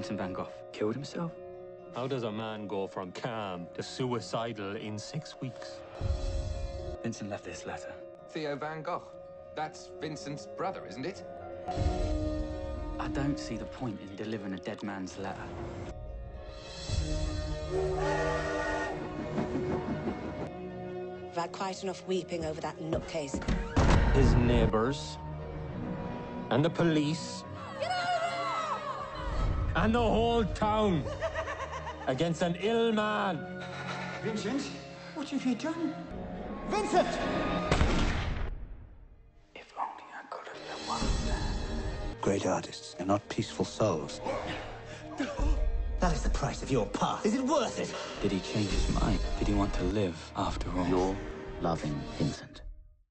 Vincent van Gogh killed himself? How does a man go from calm to suicidal in six weeks? Vincent left this letter. Theo Van Gogh. That's Vincent's brother, isn't it? I don't see the point in delivering a dead man's letter. I've had quite enough weeping over that nutcase. His neighbors and the police and the whole town against an ill man. Vincent, what have you done? Vincent! If only I could have been one of them. Great artists are not peaceful souls. No! That is the price of your path. Is it worth it? Did he change his mind? Did he want to live after all? You're loving Vincent.